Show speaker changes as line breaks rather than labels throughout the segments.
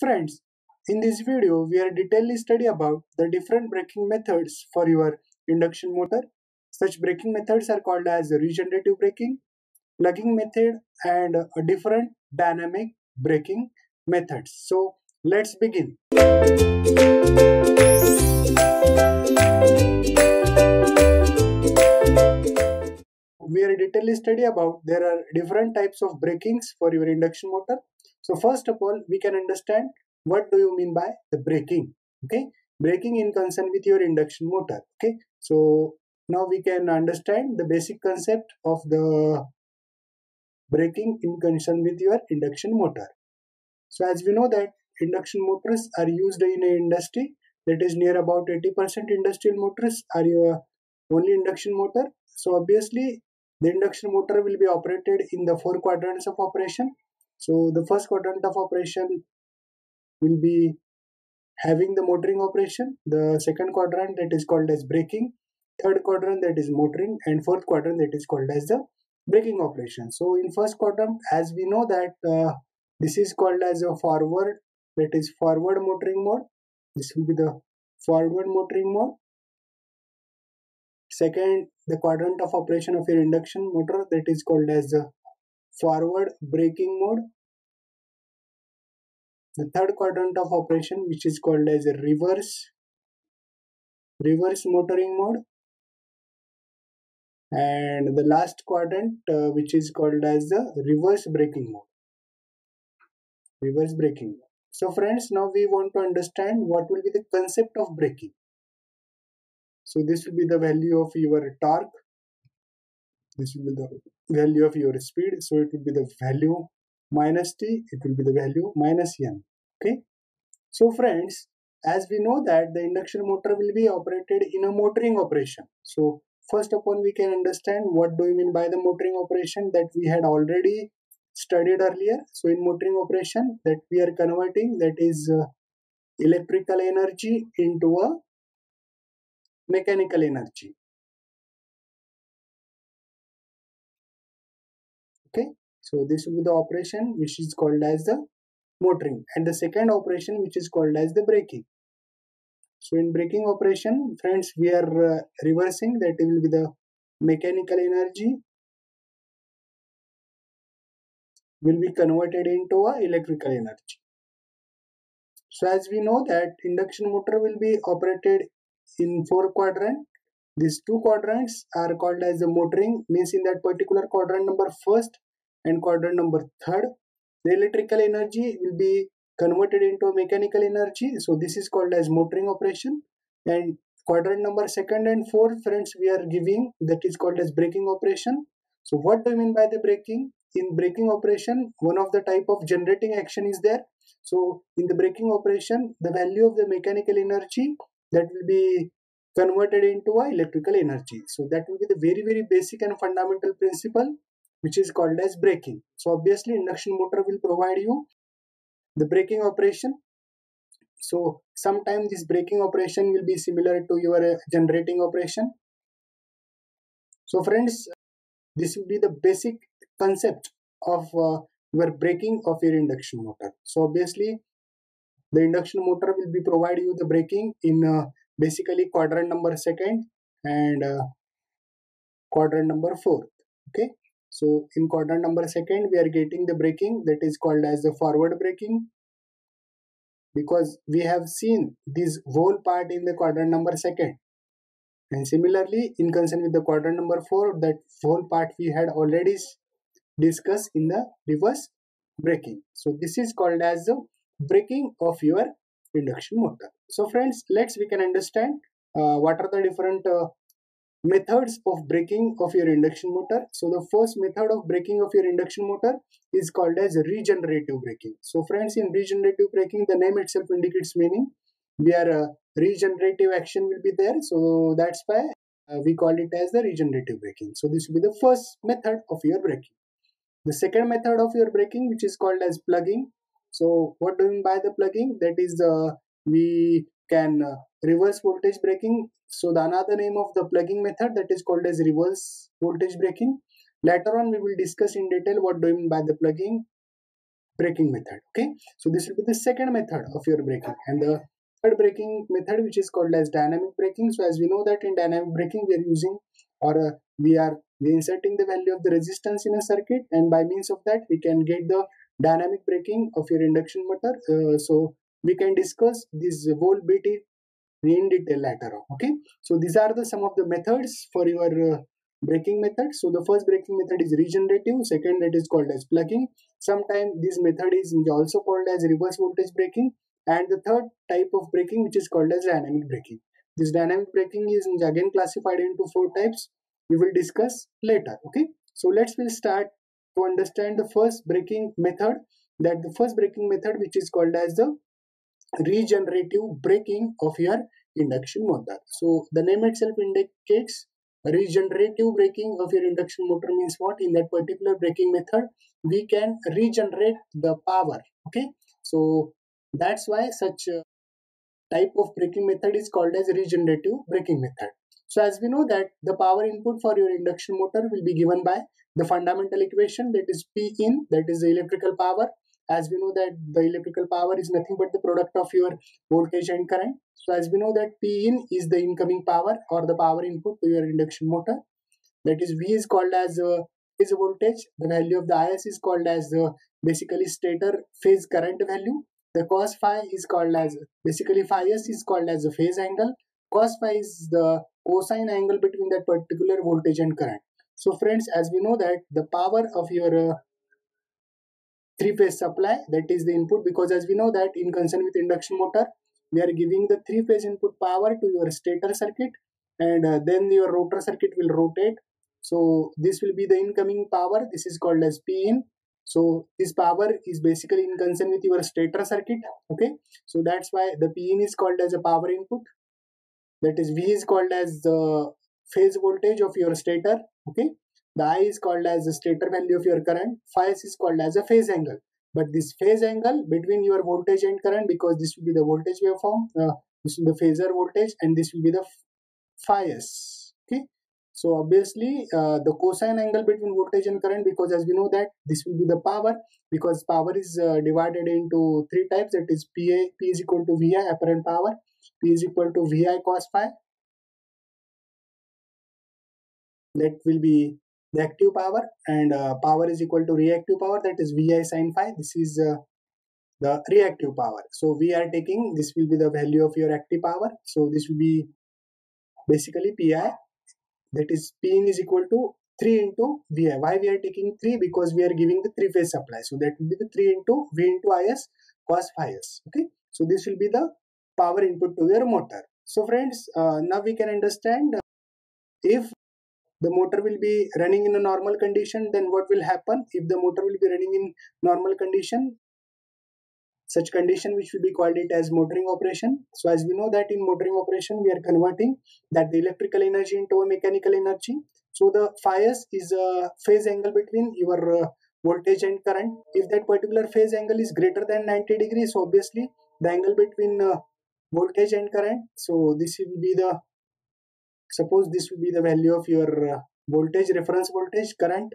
Friends, in this video, we are detailedly study about the different braking methods for your induction motor. Such braking methods are called as regenerative braking, plugging method and different dynamic braking methods. So let's begin. We are detailedly study about there are different types of brakings for your induction motor. So first of all, we can understand what do you mean by the braking. Okay, braking in concern with your induction motor. Okay, so now we can understand the basic concept of the braking in concern with your induction motor. So as we know that induction motors are used in industry that is near about 80% industrial motors are your only induction motor. So obviously the induction motor will be operated in the four quadrants of operation. So the first quadrant of operation will be having the motoring operation. The second quadrant that is called as braking. Third quadrant that is motoring and fourth quadrant that is called as the braking operation. So in first quadrant as we know that uh, this is called as a forward that is forward motoring mode. This will be the forward motoring mode. Second, the quadrant of operation of your induction motor that is called as the forward braking mode. The third quadrant of operation which is called as a reverse reverse motoring mode. And the last quadrant uh, which is called as the reverse braking mode. Reverse braking mode. So friends now we want to understand what will be the concept of braking. So this will be the value of your torque. This will be the value of your speed. So it will be the value minus t it will be the value minus n. Okay? So friends as we know that the induction motor will be operated in a motoring operation. So first all we can understand what do you mean by the motoring operation that we had already studied earlier. So in motoring operation that we are converting that is uh, electrical energy into a mechanical energy okay? So this will be the operation which is called as the motoring and the second operation which is called as the braking. So in braking operation friends we are uh, reversing that will be the mechanical energy will be converted into a electrical energy. So as we know that induction motor will be operated in four quadrant these two quadrants are called as the motoring means in that particular quadrant number first and quadrant number third the electrical energy will be converted into mechanical energy. So this is called as motoring operation. And quadrant number second and fourth friends we are giving that is called as braking operation. So what do you mean by the braking? In braking operation one of the type of generating action is there. So in the braking operation the value of the mechanical energy that will be converted into a electrical energy. So that will be the very very basic and fundamental principle which is called as braking. So obviously induction motor will provide you the braking operation. So sometimes this braking operation will be similar to your uh, generating operation. So friends this will be the basic concept of uh, your braking of your induction motor. So obviously the induction motor will be provide you the braking in uh, basically quadrant number second and uh, quadrant number fourth okay so in quadrant number second, we are getting the braking that is called as the forward braking because we have seen this whole part in the quadrant number second. And similarly, in concern with the quadrant number four, that whole part we had already discussed in the reverse braking. So this is called as the braking of your induction motor. So friends, let's we can understand uh, what are the different uh, methods of braking of your induction motor. So the first method of braking of your induction motor is called as regenerative braking. So friends in regenerative braking the name itself indicates meaning. Where a regenerative action will be there. So that's why uh, we call it as the regenerative braking. So this will be the first method of your braking. The second method of your braking which is called as plugging so what do you mean by the plugging? That is the we can uh, reverse voltage braking so the another name of the plugging method that is called as reverse voltage braking later on we will discuss in detail what do you mean by the plugging braking method okay? So this will be the second method of your braking and the third braking method which is called as dynamic braking so as we know that in dynamic braking we are using or uh, we are inserting the value of the resistance in a circuit. And by means of that we can get the dynamic braking of your induction motor. Uh, so we can discuss this whole bit in detail later on okay? So these are the some of the methods for your uh, braking method. So the first braking method is regenerative second that is called as plugging. Sometimes this method is also called as reverse voltage braking and the third type of braking which is called as dynamic braking this dynamic braking is again classified into four types. We will discuss later okay? So let's will start to understand the first braking method that the first braking method which is called as the regenerative braking of your induction motor. So the name itself indicates regenerative braking of your induction motor means what? In that particular braking method we can regenerate the power okay? So that's why such type of braking method is called as regenerative braking method so as we know that the power input for your induction motor will be given by the fundamental equation that is p in that is the electrical power. As we know that the electrical power is nothing but the product of your voltage and current. So as we know that p in is the incoming power or the power input to your induction motor. That is v is called as uh, phase voltage. The value of the is is called as uh, basically stator phase current value. The cos phi is called as basically phi s is called as the phase angle. Cos phi is the cosine angle between that particular voltage and current. So friends as we know that the power of your uh, three phase supply that is the input because as we know that in concern with induction motor we are giving the three phase input power to your stator circuit and uh, then your rotor circuit will rotate. So this will be the incoming power. This is called as p in so this power is basically in concern with your stator circuit okay? So that's why the p in is called as a power input that is v is called as the phase voltage of your stator okay the I is called as the stator value of your current. Phi s is called as a phase angle. But this phase angle between your voltage and current because this will be the voltage waveform, uh, this is the phasor voltage and this will be the phi s. Okay. So obviously uh, the cosine angle between voltage and current because as we know that this will be the power because power is uh, divided into three types that is PA, P is equal to VI apparent power, P is equal to VI cos phi. That will be the active power and uh, power is equal to reactive power that is vi sin phi. This is uh, the reactive power. So we are taking this will be the value of your active power. So this will be basically pi that is p is equal to 3 into vi why we are taking 3 because we are giving the three phase supply. So that will be the 3 into v into is cos phi s. Okay? So this will be the power input to your motor. So friends uh, now we can understand uh, if the motor will be running in a normal condition then what will happen? If the motor will be running in normal condition such condition which will be called it as motoring operation. So as we know that in motoring operation we are converting that the electrical energy into a mechanical energy. So the phi s is a phase angle between your uh, voltage and current. If that particular phase angle is greater than 90 degrees obviously the angle between uh, voltage and current. So this will be the suppose this will be the value of your uh, voltage reference voltage current.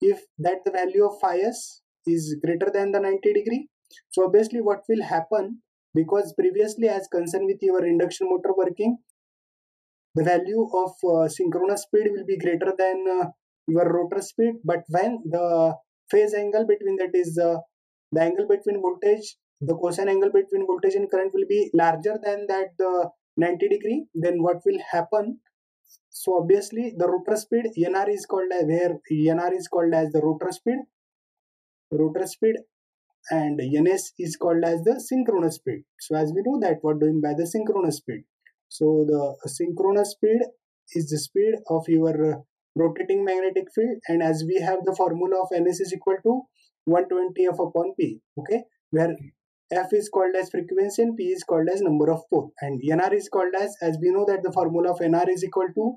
If that the value of phi s is greater than the 90 degree so obviously what will happen because previously as concerned with your induction motor working the value of uh, synchronous speed will be greater than uh, your rotor speed. But when the phase angle between that is uh, the angle between voltage the cosine angle between voltage and current will be larger than that the 90 degree then what will happen? So obviously the rotor speed nr is called as where nr is called as the rotor speed rotor speed and ns is called as the synchronous speed. So as we know that what doing by the synchronous speed? So the synchronous speed is the speed of your rotating magnetic field and as we have the formula of ns is equal to 120 f upon p okay? Where f is called as frequency and p is called as number of pole. And nr is called as as we know that the formula of nr is equal to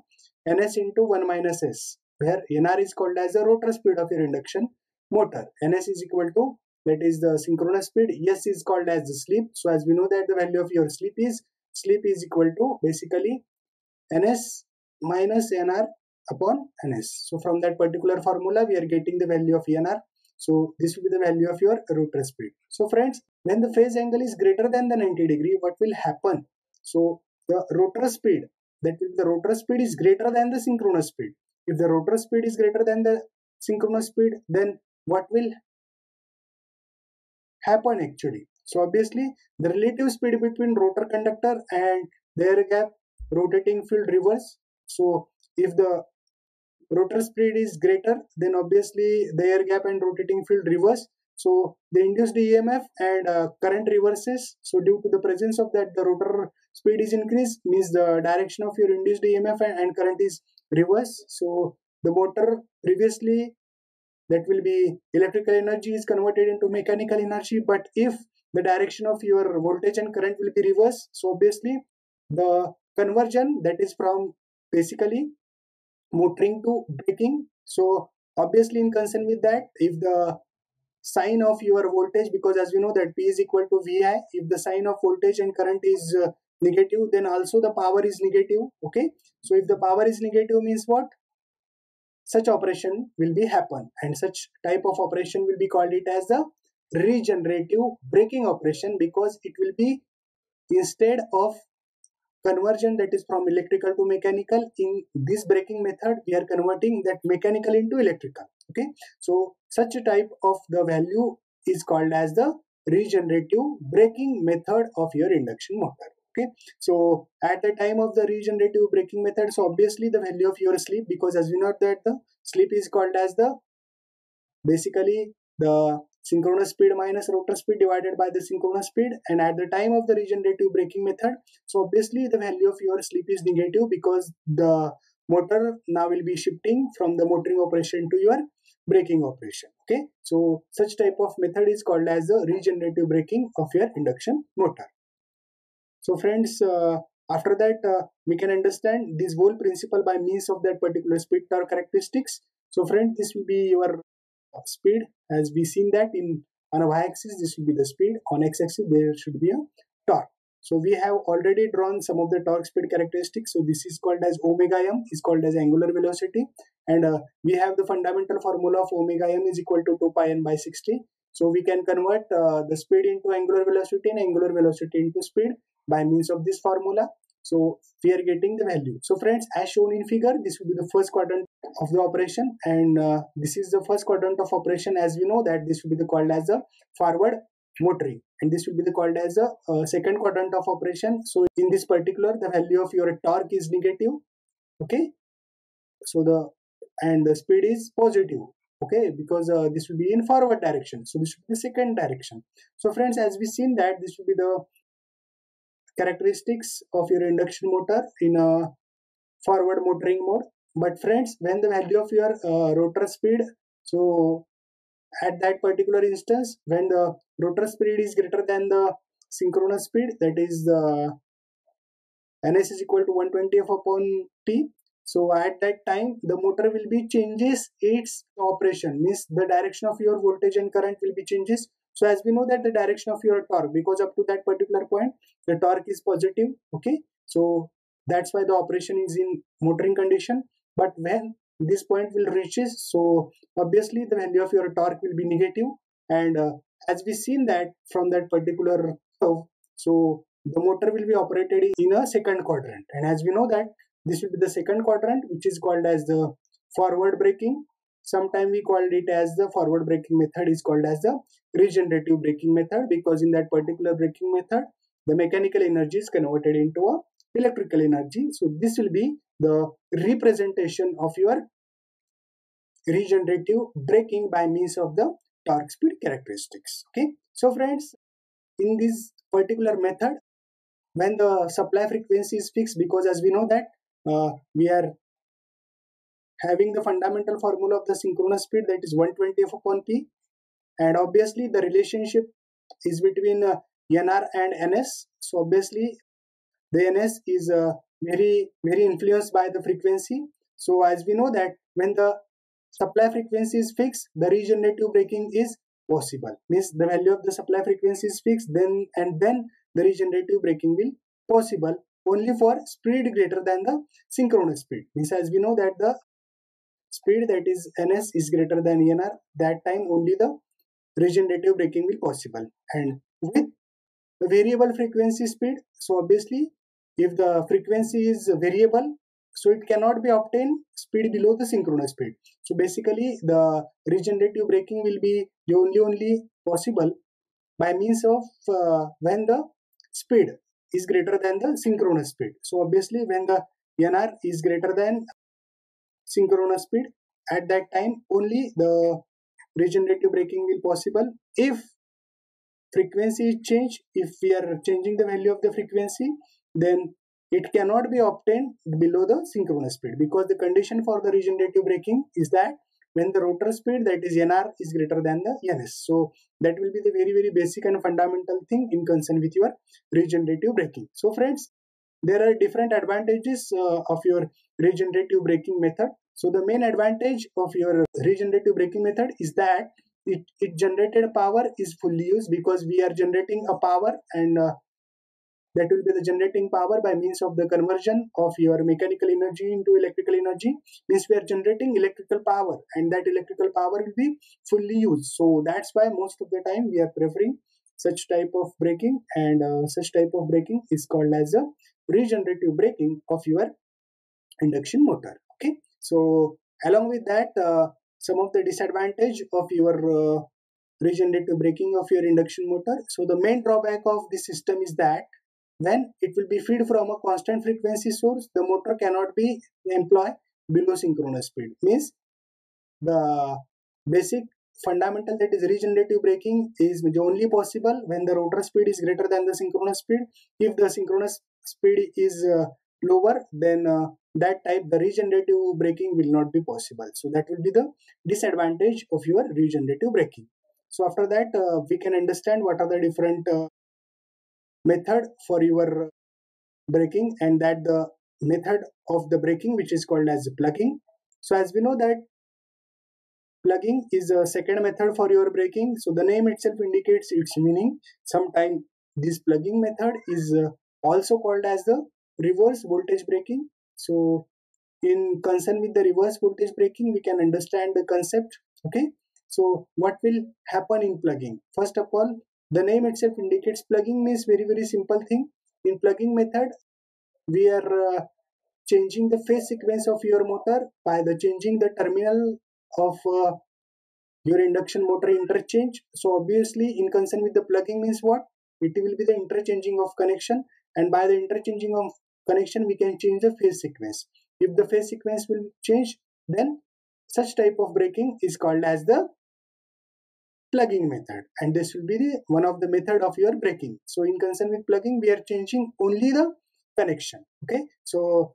ns into 1 minus s where nr is called as the rotor speed of your induction motor. Ns is equal to that is the synchronous speed s is called as the slip so as we know that the value of your slip is slip is equal to basically ns minus nr upon ns so from that particular formula we are getting the value of nr So this will be the value of your rotor speed. So friends, when the phase angle is greater than the 90 degree, what will happen? So the rotor speed, that will the rotor speed is greater than the synchronous speed. If the rotor speed is greater than the synchronous speed, then what will happen actually? So obviously the relative speed between rotor conductor and the air gap rotating field reverse. So if the rotor speed is greater, then obviously the air gap and rotating field reverse. So the induced EMF and uh, current reverses. So due to the presence of that, the rotor speed is increased means the direction of your induced EMF and, and current is reverse. So the motor previously that will be electrical energy is converted into mechanical energy. But if the direction of your voltage and current will be reverse, so obviously the conversion that is from basically motoring to braking. So obviously in concern with that, if the sign of your voltage, because as we know that P is equal to VI, if the sign of voltage and current is uh, negative, then also the power is negative. Okay. So if the power is negative means what? Such operation will be happen and such type of operation will be called it as the regenerative braking operation because it will be instead of conversion that is from electrical to mechanical. In this braking method we are converting that mechanical into electrical. Okay? So such a type of the value is called as the regenerative braking method of your induction motor. Okay? So at the time of the regenerative braking method so obviously the value of your slip because as we know that the slip is called as the basically the synchronous speed minus rotor speed divided by the synchronous speed and at the time of the regenerative braking method so obviously the value of your slip is negative because the motor now will be shifting from the motoring operation to your braking operation okay? So such type of method is called as the regenerative braking of your induction motor. So friends uh, after that uh, we can understand this whole principle by means of that particular speed torque characteristics. So friends this will be your of speed. As we seen that in on a y-axis this will be the speed. On x-axis there should be a torque. So we have already drawn some of the torque speed characteristics. So this is called as omega m is called as angular velocity. And uh, we have the fundamental formula of omega m is equal to 2 pi n by 60 so we can convert uh, the speed into angular velocity and angular velocity into speed by means of this formula so we are getting the value. So friends, as shown in figure, this will be the first quadrant of the operation and uh, this is the first quadrant of operation as we know that this will be the called as a forward motoring and this will be the called as a uh, second quadrant of operation. So in this particular, the value of your torque is negative. Okay. So the and the speed is positive okay because uh, this will be in forward direction so this will be the second direction so friends as we seen that this will be the characteristics of your induction motor in a forward motoring mode. But friends when the value of your uh, rotor speed so at that particular instance when the rotor speed is greater than the synchronous speed that is the ns is equal to 120 f upon t so at that time the motor will be changes its operation. Means the direction of your voltage and current will be changes so as we know that the direction of your torque, because up to that particular point, the torque is positive. Okay. So that's why the operation is in motoring condition. But when this point will reaches, so obviously the value of your torque will be negative. And uh, as we seen that from that particular curve, so the motor will be operated in a second quadrant. And as we know that this will be the second quadrant, which is called as the forward braking Sometime we called it as the forward braking method is called as the regenerative braking method because in that particular braking method, the mechanical energy is converted into a electrical energy. So this will be the representation of your regenerative braking by means of the torque speed characteristics. Okay. So friends, in this particular method, when the supply frequency is fixed, because as we know that uh, we are having the fundamental formula of the synchronous speed that is 120 f upon p. And obviously the relationship is between uh, nr and ns so obviously the ns is uh, very very influenced by the frequency. So as we know that when the supply frequency is fixed the regenerative braking is possible. Means the value of the supply frequency is fixed then and then the regenerative braking will possible only for speed greater than the synchronous speed. Means as we know that the speed that is ns is greater than nr that time only the regenerative braking will possible. And with the variable frequency speed so obviously if the frequency is variable so it cannot be obtained speed below the synchronous speed. So basically the regenerative braking will be only only possible by means of uh, when the speed is greater than the synchronous speed. So obviously when the nr is greater than synchronous speed. At that time only the regenerative braking will possible. If frequency is changed if we are changing the value of the frequency then it cannot be obtained below the synchronous speed. Because the condition for the regenerative braking is that when the rotor speed that is nr is greater than the ns so that will be the very very basic and fundamental thing in concern with your regenerative braking. So friends there are different advantages uh, of your regenerative braking method so the main advantage of your regenerative braking method is that it, it generated power is fully used because we are generating a power and uh, that will be the generating power by means of the conversion of your mechanical energy into electrical energy. Means we are generating electrical power and that electrical power will be fully used. So that's why most of the time we are preferring such type of braking and uh, such type of braking is called as a regenerative braking of your induction motor. Okay so along with that uh, some of the disadvantage of your uh, regenerative braking of your induction motor. So the main drawback of this system is that when it will be fed from a constant frequency source the motor cannot be employed below synchronous speed. Means the basic fundamental that is regenerative braking is only possible when the rotor speed is greater than the synchronous speed. If the synchronous speed is uh, lower then uh, that type the regenerative braking will not be possible. So that will be the disadvantage of your regenerative braking. So after that uh, we can understand what are the different uh, method for your braking and that the method of the braking which is called as plugging. So as we know that plugging is a second method for your braking. So the name itself indicates its meaning. Sometimes this plugging method is uh, also called as the reverse voltage braking so in concern with the reverse voltage braking we can understand the concept okay? So what will happen in plugging? First of all the name itself indicates plugging means very very simple thing. In plugging method we are uh, changing the phase sequence of your motor by the changing the terminal of uh, your induction motor interchange. So obviously in concern with the plugging means what? It will be the interchanging of connection and by the interchanging of connection we can change the phase sequence. If the phase sequence will change then such type of braking is called as the plugging method. And this will be the one of the method of your braking. So in concern with plugging we are changing only the connection. Okay? So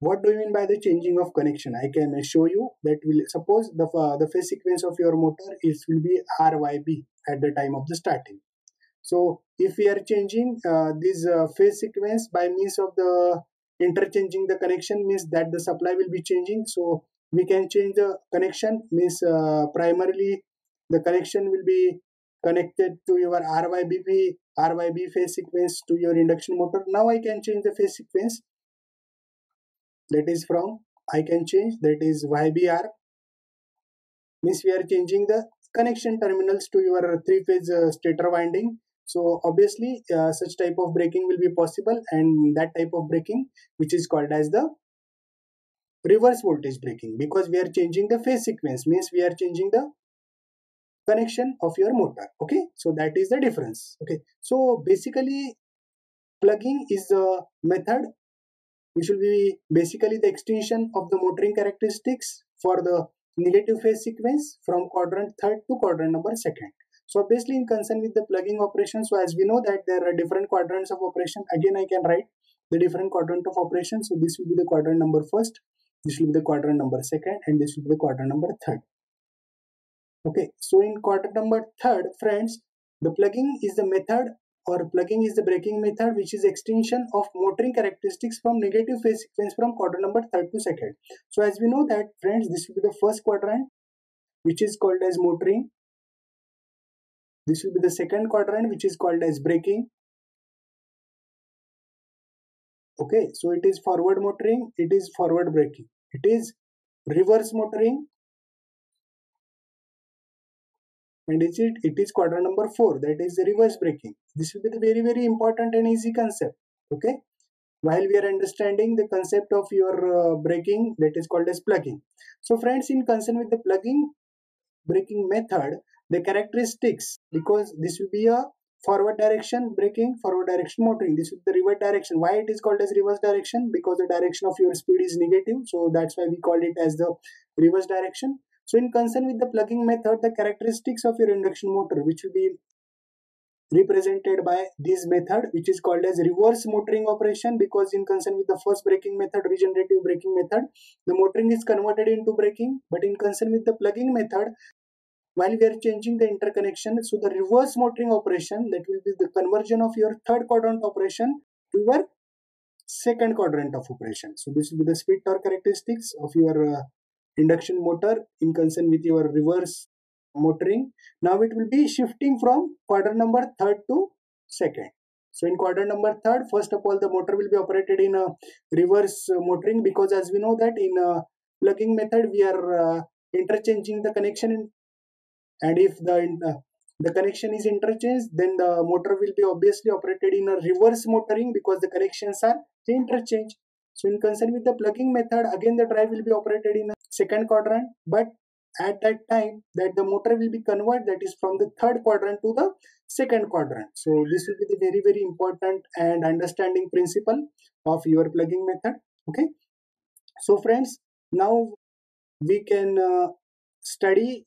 what do you mean by the changing of connection? I can show you that will suppose the uh, the phase sequence of your motor is will be ryb at the time of the starting so if we are changing uh, this uh, phase sequence by means of the interchanging the connection means that the supply will be changing so we can change the connection means uh, primarily the connection will be connected to your RYBP, RYB phase sequence to your induction motor. Now I can change the phase sequence. That is from I can change that is YBR. Means we are changing the connection terminals to your three phase uh, stator winding. So obviously uh, such type of braking will be possible and that type of braking which is called as the reverse voltage braking because we are changing the phase sequence means we are changing the connection of your motor okay? So that is the difference okay? So basically plugging is the method which will be basically the extension of the motoring characteristics for the negative phase sequence from quadrant third to quadrant number second so basically in concern with the plugging operation so as we know that there are different quadrants of operation. Again i can write the different quadrant of operation. So this will be the quadrant number first this will be the quadrant number second and this will be the quadrant number third. Okay so in quadrant number third friends the plugging is the method or plugging is the braking method which is extension of motoring characteristics from negative phase sequence from quadrant number third to second. So as we know that friends this will be the first quadrant which is called as motoring this will be the second quadrant which is called as braking okay so it is forward motoring it is forward braking it is reverse motoring. And is it it is quadrant number 4 that is the reverse braking this will be the very very important and easy concept okay? While we are understanding the concept of your uh, braking that is called as plugging. So friends in concern with the plugging braking method the characteristics because this will be a forward direction braking forward direction motoring. This is the reverse direction. Why it is called as reverse direction? Because the direction of your speed is negative so that's why we call it as the reverse direction. So in concern with the plugging method, the characteristics of your induction motor, which will be represented by this method, which is called as reverse motoring operation because in concern with the first braking method, regenerative braking method, the motoring is converted into braking, but in concern with the plugging method, while we are changing the interconnection, so the reverse motoring operation, that will be the conversion of your third quadrant operation to your second quadrant of operation. So this will be the speed torque characteristics of your uh, induction motor in concern with your reverse motoring. Now it will be shifting from quadrant number third to second. So in quadrant number third, first of all, the motor will be operated in a reverse motoring because as we know that in a plugging method, we are uh, interchanging the connection and if the uh, the connection is interchanged, then the motor will be obviously operated in a reverse motoring because the connections are interchanged. So in concern with the plugging method, again the drive will be operated in a second quadrant, but at that time that the motor will be converted that is from the third quadrant to the second quadrant. So this will be the very very important and understanding principle of your plugging method. Okay. So friends, now we can uh, study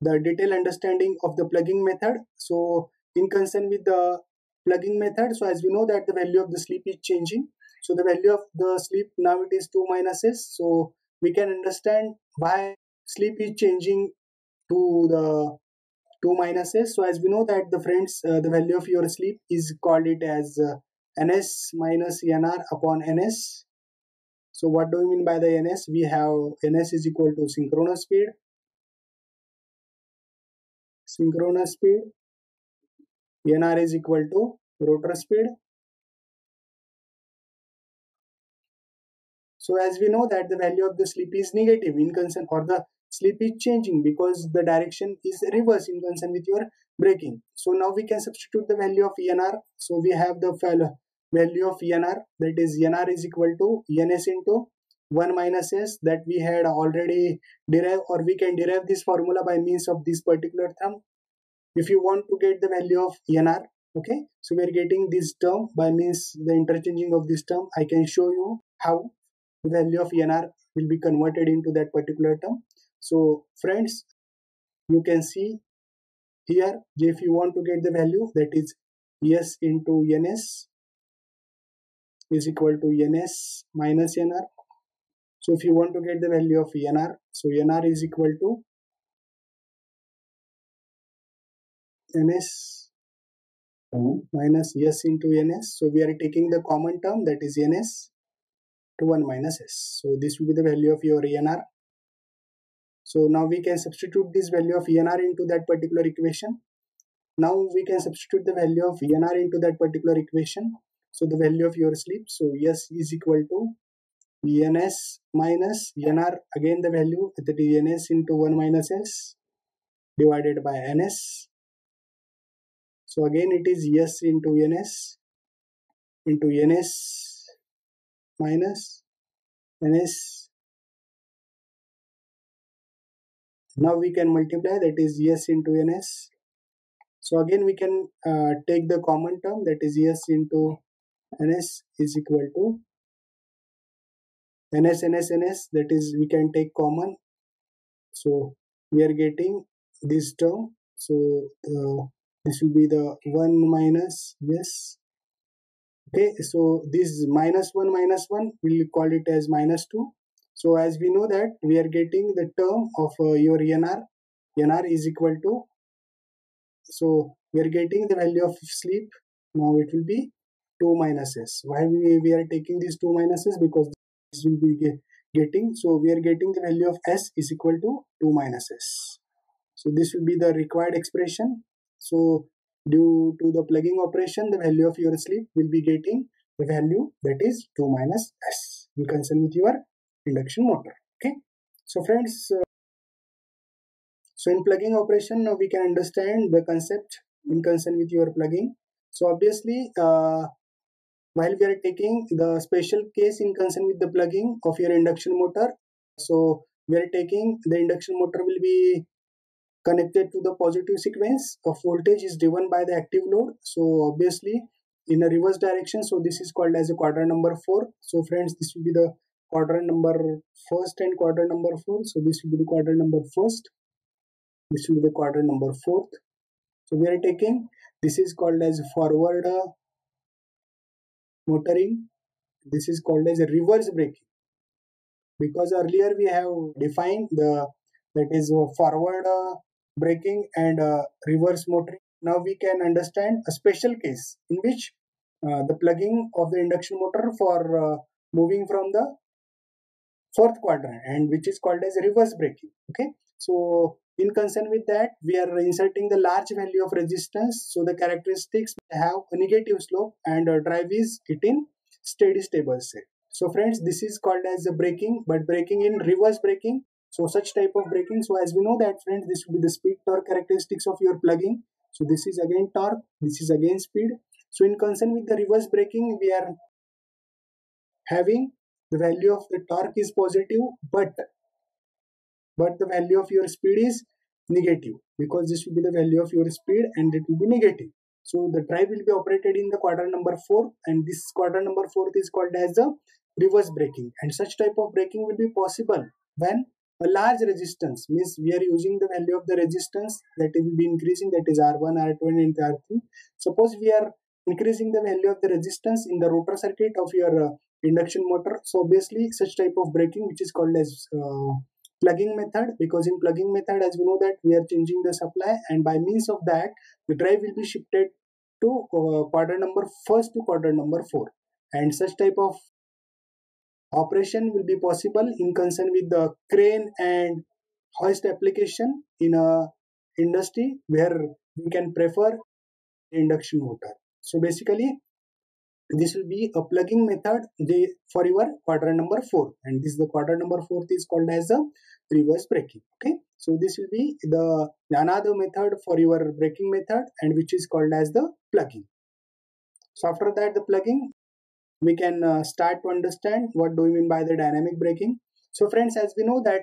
the detailed understanding of the plugging method. So in concern with the plugging method, so as we know that the value of the slip is changing so the value of the slip now it is 2 minuses. So we can understand why slip is changing to the 2 minuses. So as we know that the friends, uh, the value of your slip is called it as uh, ns minus nr upon ns. So what do we mean by the ns? We have ns is equal to synchronous speed. Synchronous speed. nr is equal to rotor speed So as we know that the value of the slip is negative in concern or the slip is changing because the direction is reverse in concern with your braking. So now we can substitute the value of ENR. So we have the value of ENR that is ENR is equal to ENS into 1 minus S that we had already derived or we can derive this formula by means of this particular term. If you want to get the value of ENR, okay, so we are getting this term by means the interchanging of this term. I can show you how the value of ENR will be converted into that particular term. So friends, you can see here if you want to get the value that is S into NS is equal to NS minus NR. So if you want to get the value of NR, so NR is equal to NS minus S into NS. So we are taking the common term that is NS to 1 minus s. So this will be the value of your ENR. So now we can substitute this value of ENR into that particular equation. Now we can substitute the value of ENR into that particular equation. So the value of your slip. So S is equal to ENS minus ENR. Again the value that is ENS into 1 minus S divided by NS. So again it is S into NS into NS minus ns now we can multiply that is s into ns so again we can uh, take the common term that is s into ns is equal to ns ns ns that is we can take common. So we are getting this term. So uh, this will be the 1 minus yes okay so this minus 1 minus 1 we'll call it as minus 2 so as we know that we are getting the term of uh, your nr nr is equal to so we are getting the value of slip. Now it will be 2 minuses why we, we are taking these two minuses? Because will be getting so we are getting the value of s is equal to 2 minus s. so this will be the required expression so due to the plugging operation the value of your slip will be getting the value that is 2 minus s in concern with your induction motor okay So friends, uh, so in plugging operation, now we can understand the concept in concern with your plugging. So obviously, uh, while we are taking the special case in concern with the plugging of your induction motor, so we are taking the induction motor will be connected to the positive sequence of voltage is driven by the active load. So obviously in a reverse direction. So this is called as a quadrant number four. So friends, this will be the quadrant number first and quadrant number four. So this will be the quadrant number first. This will be the quadrant number fourth. So we are taking this is called as forward uh, motoring. This is called as a reverse braking because earlier we have defined the that is forward uh, braking and uh, reverse motoring. Now we can understand a special case in which uh, the plugging of the induction motor for uh, moving from the fourth quadrant and which is called as reverse braking. Okay, so in concern with that, we are inserting the large value of resistance. So the characteristics have a negative slope and drive is in steady stable state. So friends, this is called as a braking, but braking in reverse braking. So such type of braking. So as we know that friends, this will be the speed torque characteristics of your plugging. So this is again torque, this is again speed. So in concern with the reverse braking, we are having the value of the torque is positive, but but the value of your speed is negative because this will be the value of your speed and it will be negative. So the drive will be operated in the quadrant number 4 and this quadrant number 4 is called as the reverse braking and such type of braking will be possible when a large resistance means we are using the value of the resistance that will be increasing that is R1, R2 and R3. Suppose we are increasing the value of the resistance in the rotor circuit of your uh, induction motor. So obviously such type of braking which is called as uh, plugging method because in plugging method as we know that we are changing the supply and by means of that the drive will be shifted to uh, number first to quadrant number four. And such type of operation will be possible in concern with the crane and hoist application in a industry where we can prefer induction motor. So basically this will be a plugging method for your quadrant number 4 and this is the quadrant number 4 is called as a reverse braking okay? So this will be the another method for your braking method and which is called as the plugging. So after that the plugging we can uh, start to understand what do we mean by the dynamic braking so friends as we know that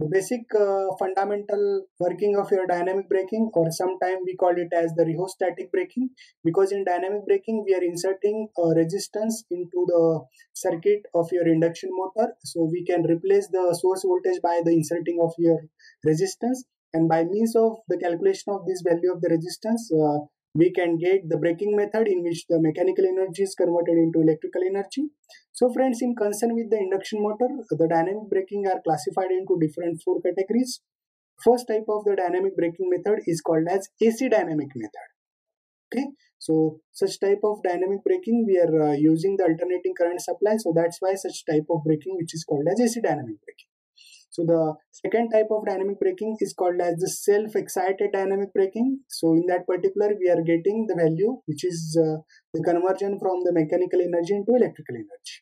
the basic uh, fundamental working of your dynamic braking or sometimes we call it as the rheostatic braking because in dynamic braking we are inserting a resistance into the circuit of your induction motor. So we can replace the source voltage by the inserting of your resistance. And by means of the calculation of this value of the resistance uh, we can get the braking method in which the mechanical energy is converted into electrical energy. So friends, in concern with the induction motor, the dynamic braking are classified into different four categories. First type of the dynamic braking method is called as AC dynamic method. Okay, so such type of dynamic braking we are uh, using the alternating current supply. So that's why such type of braking which is called as AC dynamic braking. So the second type of dynamic braking is called as the self-excited dynamic braking. So in that particular, we are getting the value which is uh, the conversion from the mechanical energy into electrical energy.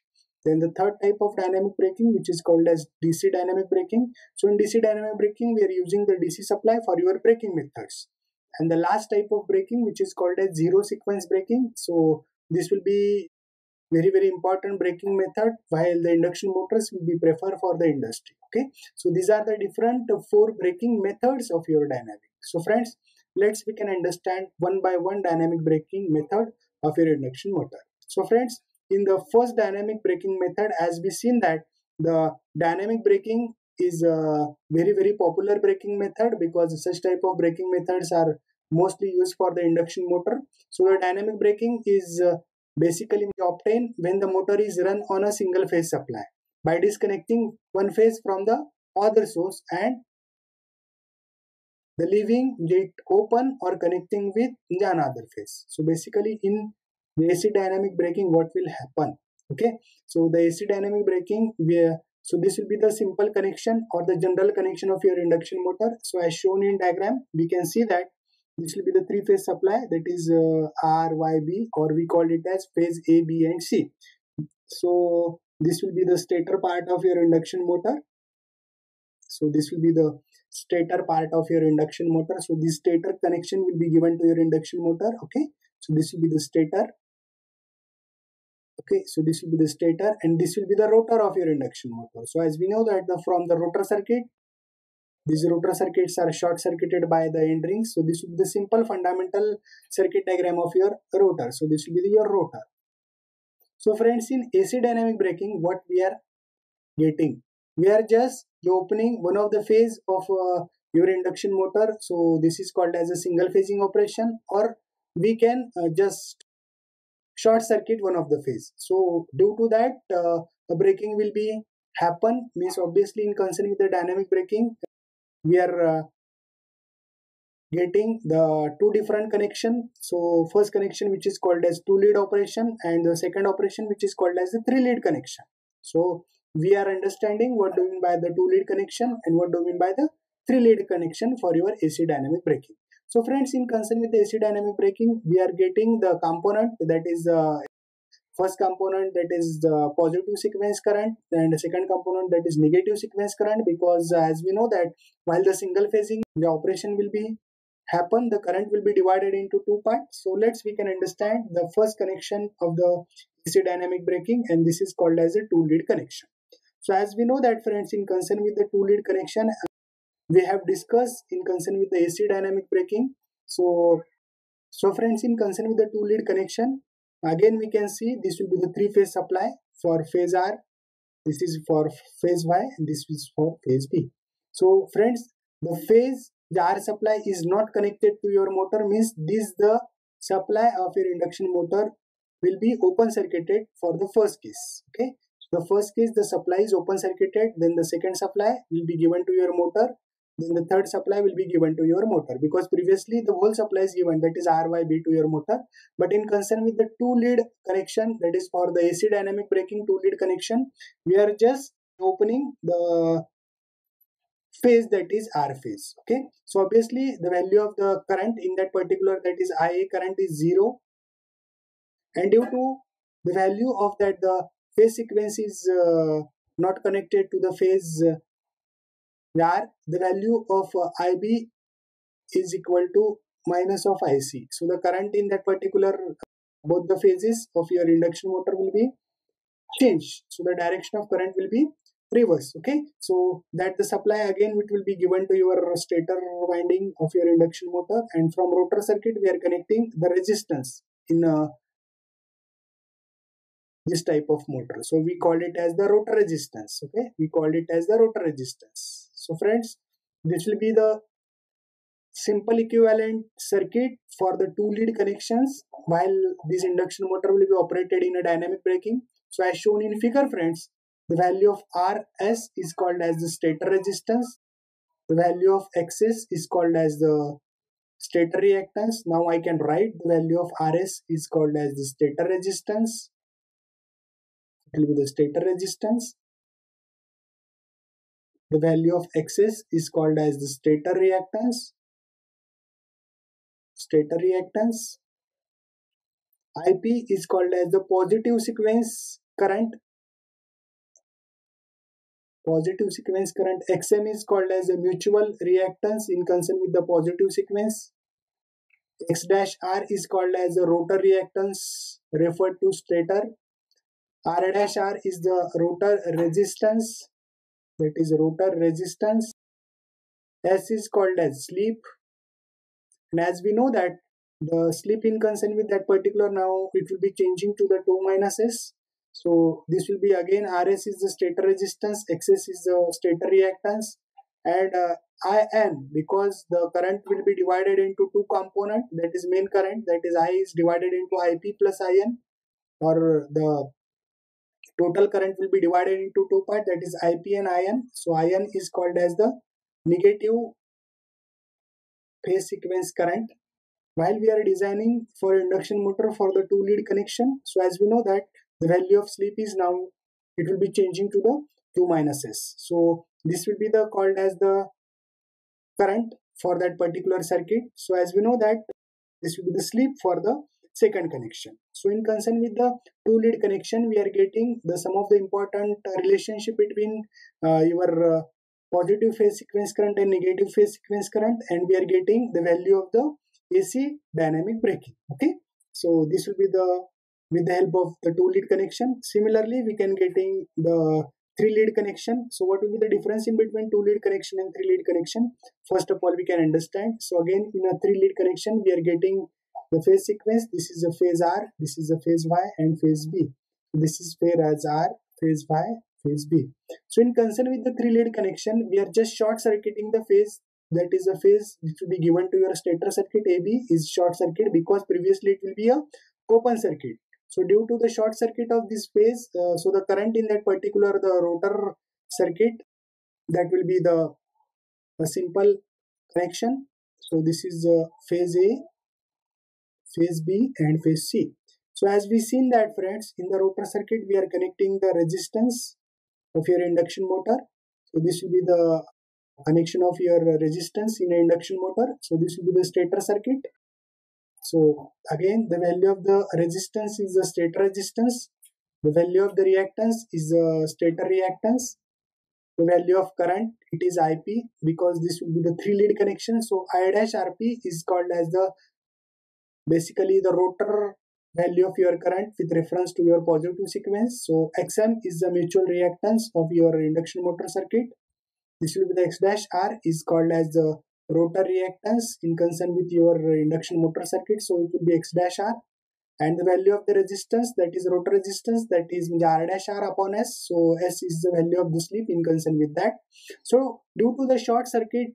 Then the third type of dynamic braking which is called as DC dynamic braking. So in DC dynamic braking, we are using the DC supply for your braking methods. And the last type of braking which is called as zero sequence braking. So this will be very very important braking method while the induction motors will be preferred for the industry okay? So these are the different four braking methods of your dynamic. So friends let's we can understand one by one dynamic braking method of your induction motor. So friends in the first dynamic braking method as we seen that the dynamic braking is a very very popular braking method because such type of braking methods are mostly used for the induction motor. So the dynamic braking is uh, basically obtained when the motor is run on a single phase supply by disconnecting one phase from the other source and the leaving it open or connecting with the another phase. So basically in the AC dynamic braking what will happen? Okay? So the AC dynamic braking where so this will be the simple connection or the general connection of your induction motor. So as shown in diagram we can see that this will be the three phase supply that is uh, R, Y, B or we call it as phase A, B and C. So this will be the stator part of your induction motor So this will be the stator part of your induction motor. So this stator connection will be given to your induction motor. Okay. So this will be the stator. Okay. So this will be the stator and this will be the rotor of your induction motor. So as we know that the, from the rotor circuit, these rotor circuits are short circuited by the end rings. So this will be the simple fundamental circuit diagram of your rotor. So this will be your rotor. So friends, in AC dynamic braking, what we are getting? We are just opening one of the phase of uh, your induction motor. So this is called as a single phasing operation or we can uh, just short circuit one of the phase. So due to that, uh, a braking will be happen means obviously in concern with the dynamic braking, we are uh, getting the two different connection. So first connection which is called as two lead operation and the second operation which is called as the three lead connection. So we are understanding what do you mean by the two lead connection and what do you mean by the three lead connection for your AC dynamic braking. So friends in concern with AC dynamic braking we are getting the component that is uh, first component that is the positive sequence current and the second component that is negative sequence current because uh, as we know that while the single phasing the operation will be happen the current will be divided into two parts. So let's we can understand the first connection of the AC dynamic braking and this is called as a two lead connection. So as we know that friends in concern with the two lead connection we have discussed in concern with the AC dynamic braking so so friends in concern with the two lead connection again we can see this will be the three phase supply for phase R. This is for phase Y and this is for phase B so friends the phase the R supply is not connected to your motor means this the supply of your induction motor will be open circuited for the first case okay? So the first case the supply is open circuited then the second supply will be given to your motor then the third supply will be given to your motor because previously the whole supply is given that is RYB to your motor but in concern with the two lead connection that is for the AC dynamic braking two lead connection we are just opening the phase that is R phase. Okay. So obviously the value of the current in that particular that is IA current is 0 and due to the value of that the phase sequence is uh, not connected to the phase uh, R the value of uh, IB is equal to minus of IC. So the current in that particular both the phases of your induction motor will be changed. So the direction of current will be reverse okay so that the supply again it will be given to your stator winding of your induction motor and from rotor circuit we are connecting the resistance in uh, this type of motor so we call it as the rotor resistance okay we call it as the rotor resistance so friends this will be the simple equivalent circuit for the two lead connections while this induction motor will be operated in a dynamic braking so as shown in figure friends the value of Rs is called as the stator resistance. The value of Xs is called as the stator reactance. Now I can write the value of Rs is called as the stator resistance. It will be the stator resistance. The value of Xs is called as the stator reactance. Stator reactance. IP is called as the positive sequence current. Positive sequence current. Xm is called as a mutual reactance in concern with the positive sequence. X dash r is called as the rotor reactance referred to stator. R dash r is the rotor resistance that is rotor resistance. S is called as slip and as we know that the slip in concern with that particular now it will be changing to the 2 minus s. So this will be again Rs is the stator resistance, Xs is the stator reactance. And uh, In because the current will be divided into two component that is main current that is I is divided into IP plus In or the total current will be divided into two part that is IP and IN. So IN is called as the negative phase sequence current while we are designing for induction motor for the two lead connection. So as we know that the value of slip is now it will be changing to the 2 minuses so this will be the called as the current for that particular circuit so as we know that this will be the slip for the second connection. So in concern with the two lead connection we are getting the some of the important relationship between uh, your uh, positive phase sequence current and negative phase sequence current and we are getting the value of the AC dynamic braking okay? So this will be the with the help of the two lead connection. Similarly we can getting the three lead connection. So what will be the difference in between two lead connection and three lead connection? First of all we can understand. So again in a three lead connection we are getting the phase sequence this is a phase r this is a phase y and phase b. This is phase as r phase y phase b. So in concern with the three lead connection we are just short circuiting the phase. That is a phase which will be given to your stator circuit ab is short circuit because previously it will be a open circuit. So due to the short circuit of this phase, uh, so the current in that particular the rotor circuit that will be the a simple connection. So this is the phase A, phase B and phase C. So as we seen that friends in the rotor circuit we are connecting the resistance of your induction motor. So this will be the connection of your resistance in an induction motor. So this will be the stator circuit so again, the value of the resistance is the stator resistance. The value of the reactance is the stator reactance. The value of current, it is IP because this will be the three lead connection. So I dash RP is called as the basically the rotor value of your current with reference to your positive sequence. So XM is the mutual reactance of your induction motor circuit. This will be the X dash R is called as the rotor reactance in concern with your induction motor circuit so it will be x dash r and the value of the resistance that is rotor resistance that is r dash r upon s so s is the value of the slip in concern with that so due to the short circuit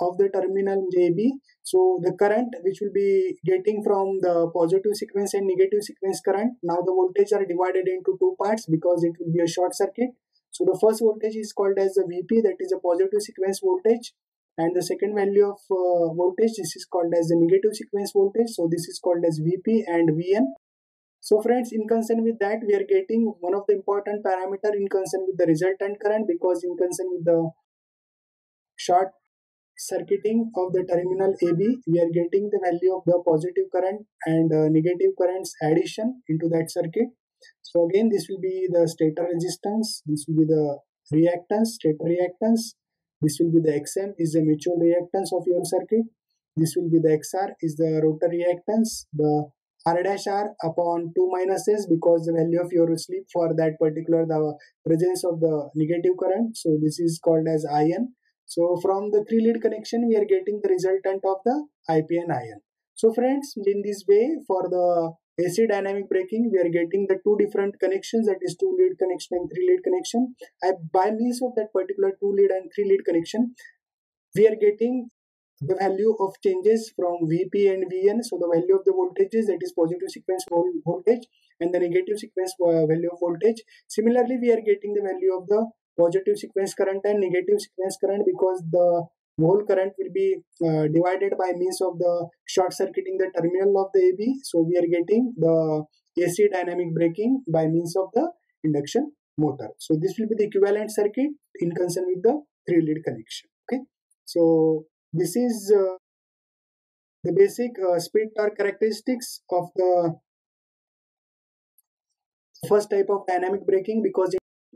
of the terminal AB so the current which will be getting from the positive sequence and negative sequence current now the voltage are divided into two parts because it will be a short circuit. So the first voltage is called as the VP that is a positive sequence voltage and the second value of uh, voltage this is called as the negative sequence voltage. So this is called as vp and vn. So friends in concern with that we are getting one of the important parameter in concern with the resultant current because in concern with the short circuiting of the terminal AB we are getting the value of the positive current and uh, negative currents addition into that circuit so again this will be the stator resistance this will be the reactance stator reactance this will be the Xm is the mutual reactance of your circuit. This will be the XR is the rotor reactance. The R dash R upon 2 minus S because the value of your slip for that particular the presence of the negative current. So this is called as IN. So from the three lead connection we are getting the resultant of the IP and IN. So friends in this way for the AC dynamic braking, we are getting the two different connections that is two lead connection and three lead connection. I, by means of that particular two lead and three lead connection, we are getting the value of changes from VP and VN. So the value of the voltages that is positive sequence voltage and the negative sequence uh, value of voltage. Similarly, we are getting the value of the positive sequence current and negative sequence current because the whole current will be uh, divided by means of the short circuiting the terminal of the AB. So we are getting the AC dynamic braking by means of the induction motor. So this will be the equivalent circuit in concern with the three lead connection. Okay. So this is uh, the basic uh, speed torque characteristics of the first type of dynamic braking because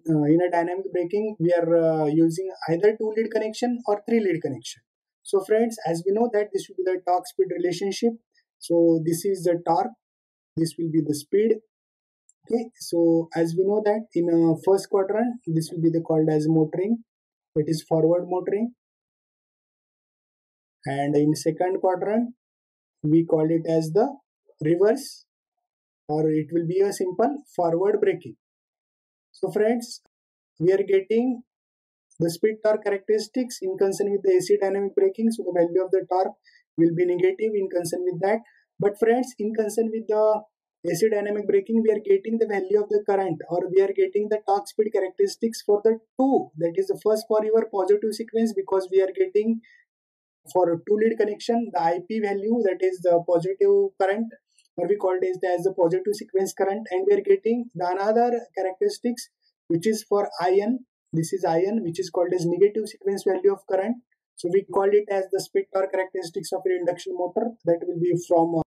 uh, in a dynamic braking we are uh, using either two lead connection or three lead connection. So friends as we know that this will be the torque speed relationship so this is the torque. This will be the speed. Okay so as we know that in a first quadrant this will be the called as motoring. It is forward motoring. And in second quadrant we call it as the reverse or it will be a simple forward braking so friends, we are getting the speed torque characteristics in concern with the AC dynamic braking. So the value of the torque will be negative in concern with that. But friends, in concern with the AC dynamic braking, we are getting the value of the current or we are getting the torque speed characteristics for the two. That is the first for your positive sequence because we are getting for a two lead connection the IP value that is the positive current or we call it as the positive sequence current and we are getting the another characteristics which is for IN this is IN which is called as negative sequence value of current so we call it as the speed torque characteristics of your induction motor that will be from uh,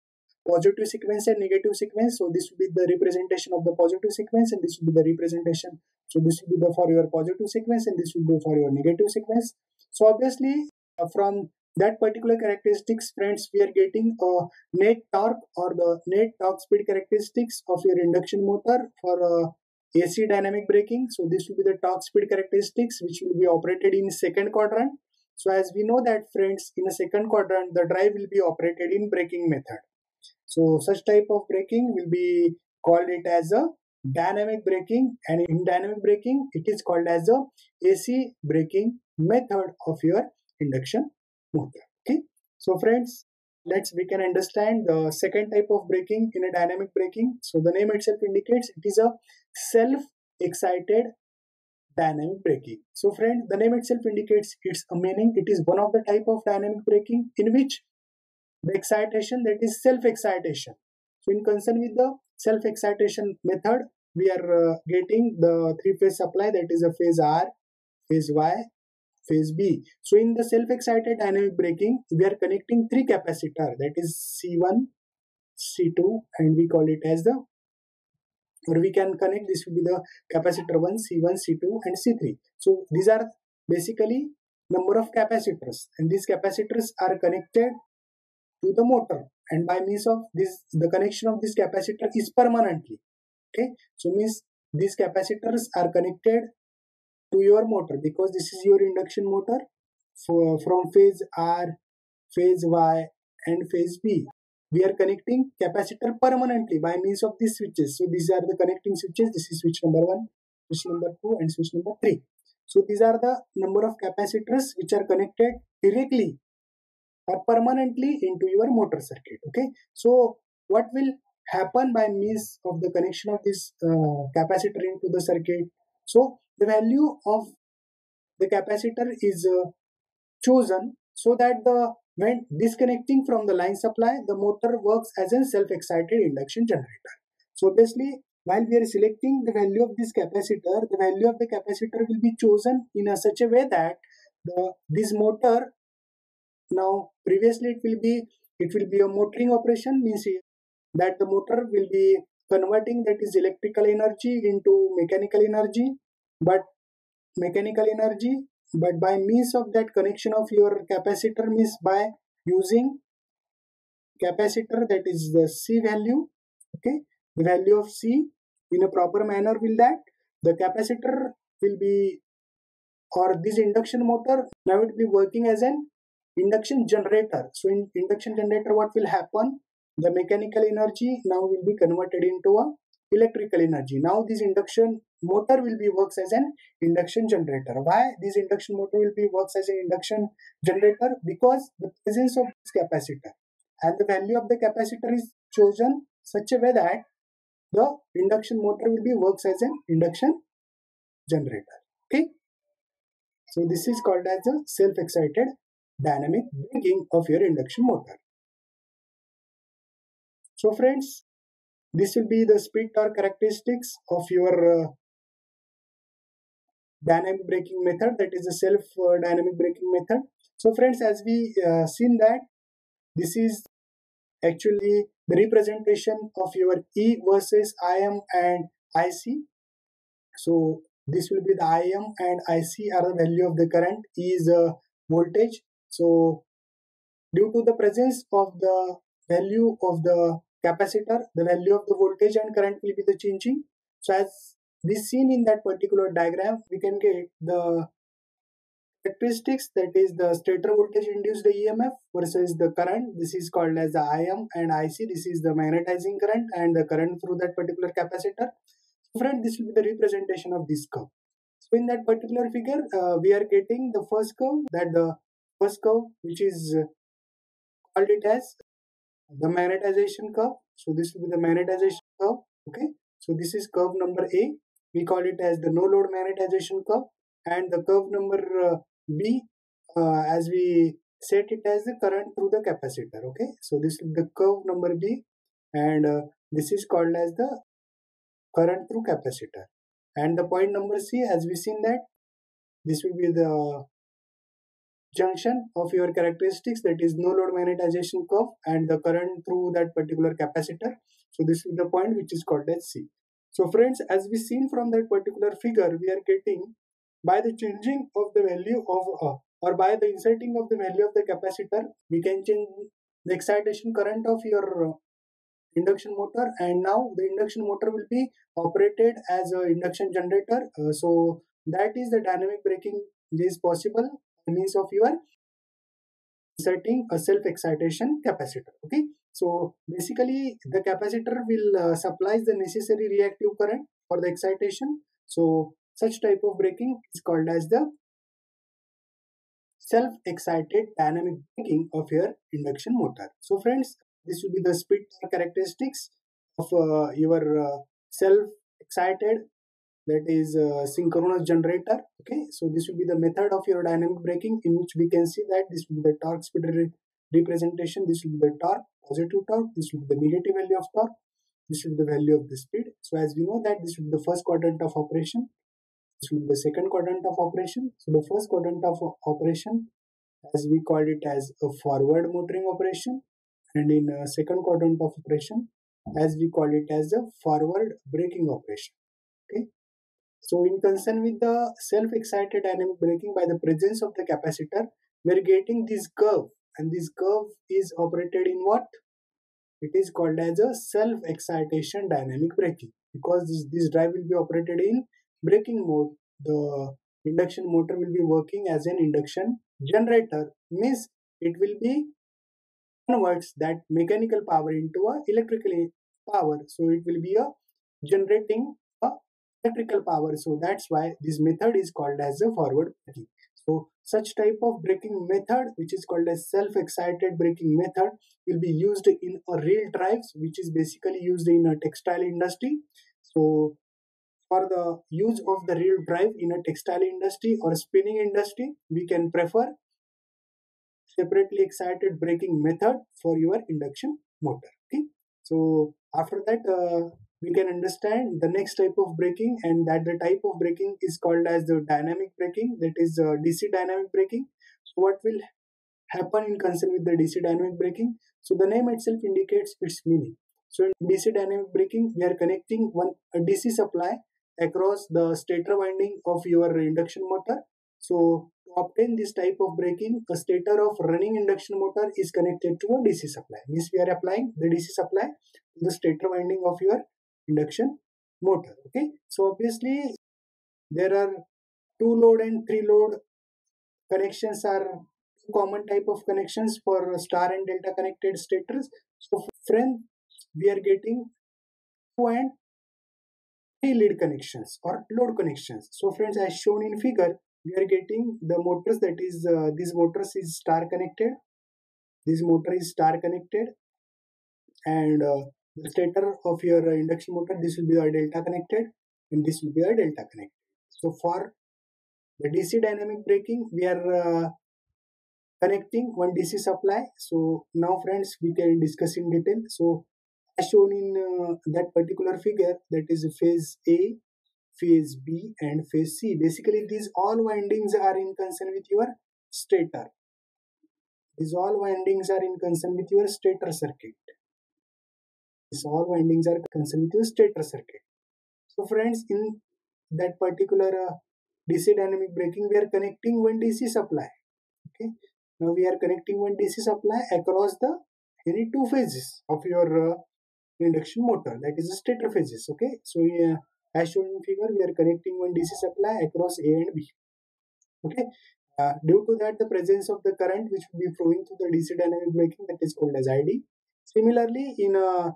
positive sequence and negative sequence. So this will be the representation of the positive sequence and this will be the representation. So this will be the for your positive sequence and this will be for your negative sequence. So obviously uh, from that particular characteristics friends we are getting a net torque or the net torque speed characteristics of your induction motor for uh, AC dynamic braking. So this will be the torque speed characteristics which will be operated in second quadrant. So as we know that friends in a second quadrant the drive will be operated in braking method. So such type of braking will be called it as a dynamic braking and in dynamic braking it is called as a AC braking method of your induction motor. Okay. So friends let's we can understand the second type of braking in a dynamic braking so the name itself indicates it is a self excited dynamic braking so friend the name itself indicates its meaning it is one of the type of dynamic braking in which the excitation that is self excitation so in concern with the self excitation method we are uh, getting the three phase supply that is a phase r phase y phase B. So in the self-excited dynamic braking, we are connecting three capacitor that is C1, C2 and we call it as the or we can connect this will be the capacitor 1, C1, C2 and C3. So these are basically number of capacitors and these capacitors are connected to the motor and by means of this the connection of this capacitor is permanently okay so means these capacitors are connected to your motor because this is your induction motor for, from phase R, phase Y and phase B. We are connecting capacitor permanently by means of these switches. So these are the connecting switches. This is switch number 1, switch number 2 and switch number 3. So these are the number of capacitors which are connected directly or permanently into your motor circuit. Okay. So what will happen by means of the connection of this uh, capacitor into the circuit? So the value of the capacitor is uh, chosen so that the when disconnecting from the line supply the motor works as a self-excited induction generator. So basically while we are selecting the value of this capacitor the value of the capacitor will be chosen in a such a way that the this motor now previously it will be it will be a motoring operation means that the motor will be converting that is electrical energy into mechanical energy but mechanical energy but by means of that connection of your capacitor means by using capacitor that is the c value okay? The value of c in a proper manner will that the capacitor will be or this induction motor now it will be working as an induction generator. So in induction generator what will happen? The mechanical energy now will be converted into a electrical energy. Now this induction motor will be works as an induction generator. Why this induction motor will be works as an induction generator? Because the presence of this capacitor and the value of the capacitor is chosen such a way that the induction motor will be works as an induction generator. Okay. So this is called as a self-excited dynamic braking of your induction motor. So friends, this will be the speed torque characteristics of your uh, dynamic braking method that is a self uh, dynamic braking method. So friends as we uh, seen that this is actually the representation of your E versus IM and IC. So this will be the IM and IC are the value of the current. E is a voltage. So due to the presence of the value of the capacitor, the value of the voltage and current will be the changing. So as we seen in that particular diagram, we can get the characteristics that is the stator voltage induced EMF versus the current. This is called as the IM and IC. This is the magnetizing current and the current through that particular capacitor. So friend, this will be the representation of this curve. So in that particular figure, uh, we are getting the first curve that the first curve which is called it as the magnetization curve. So this will be the magnetization curve. Okay. So this is curve number A. We call it as the no load magnetization curve. And the curve number uh, B, uh, as we set it as the current through the capacitor. Okay. So this is the curve number B. And uh, this is called as the current through capacitor. And the point number C, as we seen that, this will be the junction of your characteristics that is no load magnetization curve and the current through that particular capacitor. So this is the point which is called as C. So friends, as we seen from that particular figure, we are getting by the changing of the value of uh, or by the inserting of the value of the capacitor, we can change the excitation current of your uh, induction motor and now the induction motor will be operated as a induction generator. Uh, so that is the dynamic braking is possible means of your inserting a self excitation capacitor okay so basically the capacitor will uh, supplies the necessary reactive current for the excitation. So such type of braking is called as the self excited dynamic braking of your induction motor. So friends this will be the speed characteristics of uh, your uh, self excited that is a synchronous generator okay? So this will be the method of your dynamic braking in which we can see that this will be the torque speed representation this will be the torque positive torque this will be the negative value of torque this will be the value of the speed. So as we know that this will be the first quadrant of operation this will be the second quadrant of operation. So the first quadrant of operation as we called it as a forward motoring operation and in uh, second quadrant of operation as we call it as a forward braking operation. Okay? So in concern with the self-excited dynamic braking by the presence of the capacitor, we are getting this curve and this curve is operated in what? It is called as a self-excitation dynamic braking because this, this drive will be operated in braking mode. The induction motor will be working as an induction generator means it will be converts that mechanical power into a electrical power so it will be a generating a electrical power. So that's why this method is called as a forward braking. So such type of braking method which is called as self-excited braking method will be used in a rail drives which is basically used in a textile industry. So for the use of the rail drive in a textile industry or spinning industry we can prefer separately excited braking method for your induction motor okay so after that uh, we can understand the next type of braking and that the type of braking is called as the dynamic braking that is uh, DC dynamic braking. So what will happen in concern with the DC dynamic braking? So the name itself indicates its meaning. So in DC dynamic braking we are connecting one a DC supply across the stator winding of your induction motor. So to obtain this type of braking, a stator of running induction motor is connected to a DC supply. Means we are applying the DC supply to the stator winding of your induction motor okay? So obviously there are two load and three load connections are common type of connections for star and delta connected stators so friend we are getting two and three lead connections or load connections. So friends as shown in figure we are getting the motors that is uh, this motors is star connected this motor is star connected and uh, the stator of your induction motor this will be a delta connected and this will be a delta connected. So for the dc dynamic braking we are uh, connecting one dc supply. So now friends we can discuss in detail. So as shown in uh, that particular figure that is phase a phase b and phase c. Basically these all windings are in concern with your stator. These all windings are in concern with your stator circuit all windings are concerned with the stator circuit. So friends, in that particular uh, DC dynamic braking, we are connecting one DC supply. Okay. Now we are connecting one DC supply across the any two phases of your uh, induction motor. That is the stator phases. Okay. So uh, as shown in figure, we are connecting one DC supply across A and B. Okay. Uh, due to that, the presence of the current which will be flowing through the DC dynamic braking that is called as ID. Similarly, in a uh,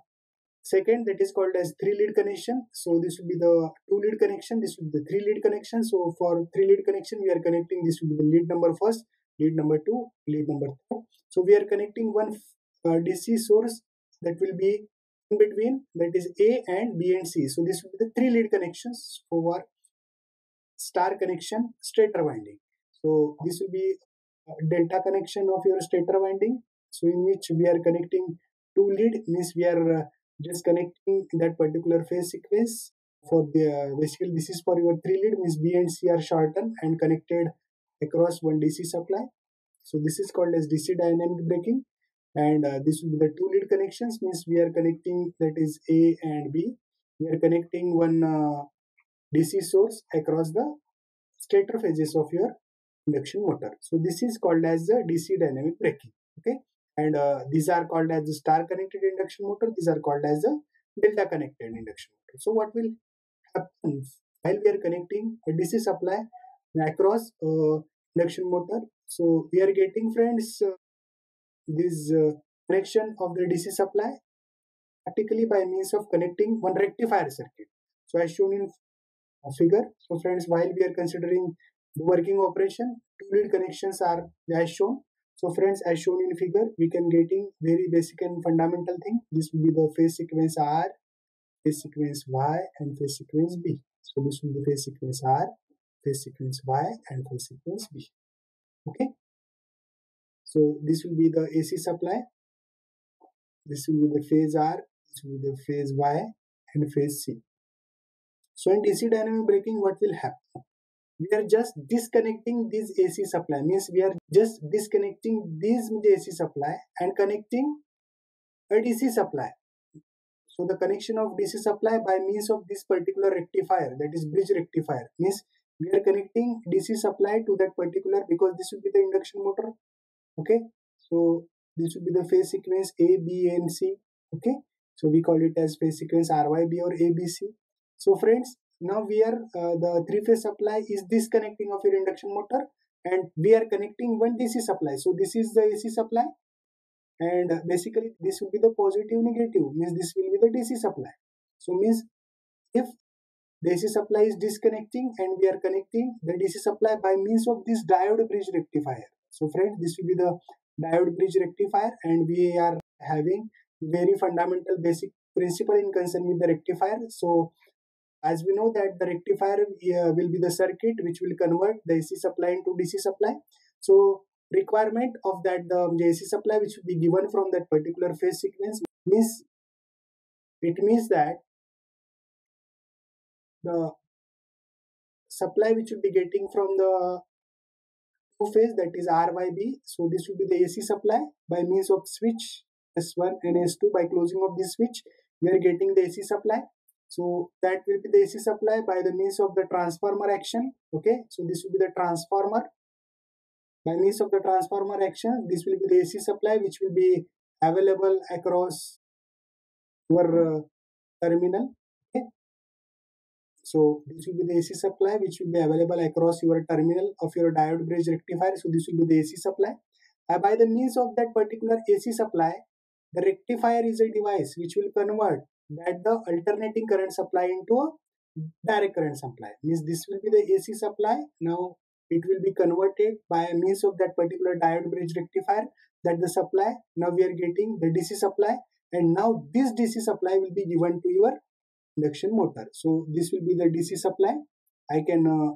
Second, that is called as three lead connection. So this will be the two lead connection. This will be the three lead connection. So for three lead connection, we are connecting this will be lead number first, lead number two, lead number two. So we are connecting one uh, DC source that will be in between that is A and B and C. So this will be the three lead connections for star connection stator winding. So this will be delta connection of your stator winding. So in which we are connecting two lead means we are uh, just connecting that particular phase sequence for the basically this is for your three lead means B and C are shortened and connected across one DC supply So this is called as DC dynamic braking and uh, this will be the two lead connections means we are connecting that is A and B. We are connecting one uh, DC source across the stator phases of your induction motor. So this is called as the DC dynamic braking. Okay, and uh, these are called as the star connected induction motor. These are called as the delta connected induction motor. So what will happen while we are connecting a DC supply across uh, induction motor? So we are getting friends uh, this uh, connection of the DC supply practically by means of connecting one rectifier circuit. So as shown in figure. So friends, while we are considering the working operation, two lead connections are as shown. So friends, as shown in figure, we can getting very basic and fundamental thing. This will be the phase sequence R, phase sequence Y, and phase sequence B. So this will be the phase sequence R, phase sequence Y, and phase sequence B. Okay. So this will be the AC supply. This will be the phase R, this will be the phase Y, and phase C. So in DC dynamic braking, what will happen? We are just disconnecting this AC supply. Means we are just disconnecting this AC supply and connecting a DC supply. So the connection of DC supply by means of this particular rectifier, that is bridge rectifier, means we are connecting DC supply to that particular because this will be the induction motor. Okay, so this will be the phase sequence A, B, and C. Okay, so we call it as phase sequence RYB or ABC. So friends, now we are uh, the three-phase supply is disconnecting of your induction motor and we are connecting one DC supply. So this is the AC supply and basically this will be the positive negative means this will be the DC supply. So means if AC supply is disconnecting and we are connecting the DC supply by means of this diode bridge rectifier. So friends this will be the diode bridge rectifier and we are having very fundamental basic principle in concern with the rectifier. So as we know that the rectifier uh, will be the circuit which will convert the AC supply into DC supply. So requirement of that the AC supply which will be given from that particular phase sequence means it means that the supply which will be getting from the two phase that is RYB. So this will be the AC supply by means of switch S1 and S2 by closing of this switch we are getting the AC supply so that will be the AC supply by the means of the transformer action. Okay, so this will be the transformer. By means of the transformer action, this will be the AC supply which will be available across your uh, terminal. Okay, so this will be the AC supply which will be available across your terminal of your diode bridge rectifier. So this will be the AC supply. Uh, by the means of that particular AC supply, the rectifier is a device which will convert that the alternating current supply into a direct current supply. Means this will be the AC supply. Now it will be converted by means of that particular diode bridge rectifier. That the supply now we are getting the DC supply. And now this DC supply will be given to your induction motor. So this will be the DC supply. I can uh,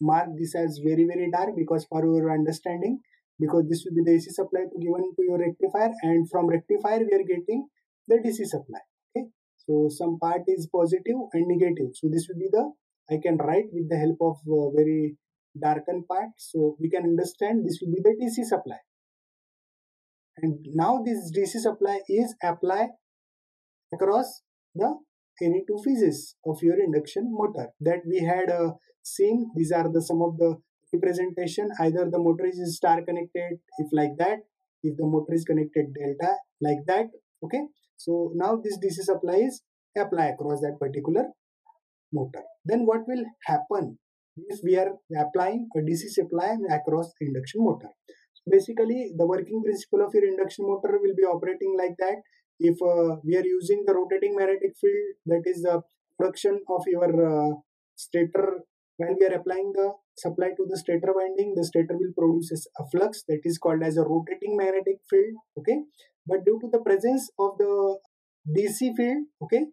mark this as very very dark because for your understanding because this will be the AC supply given to your rectifier. And from rectifier we are getting the DC supply so some part is positive and negative. So this will be the, I can write with the help of uh, very darkened part. So we can understand this will be the DC supply. And now this DC supply is applied across the any two phases of your induction motor that we had uh, seen. These are the some of the representation. Either the motor is star connected, if like that, if the motor is connected delta, like that. Okay. So now this DC supply is apply across that particular motor. Then what will happen if we are applying a DC supply across induction motor? So basically, the working principle of your induction motor will be operating like that. If uh, we are using the rotating magnetic field, that is the production of your uh, stator, while we are applying the supply to the stator winding, the stator will produce a flux that is called as a rotating magnetic field. Okay, but due to the presence of the DC field, okay,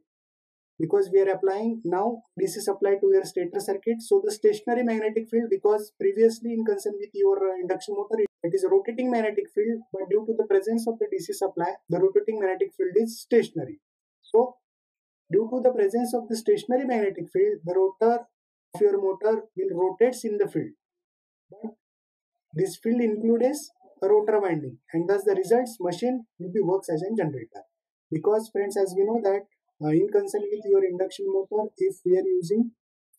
because we are applying now DC supply to your stator circuit. So the stationary magnetic field, because previously in concern with your uh, induction motor, it is a rotating magnetic field, but due to the presence of the DC supply, the rotating magnetic field is stationary. So due to the presence of the stationary magnetic field, the rotor of your motor will rotates in the field. But this field includes a rotor winding and thus the results machine will be works as a generator because friends as we know that uh, in concern with your induction motor if we are using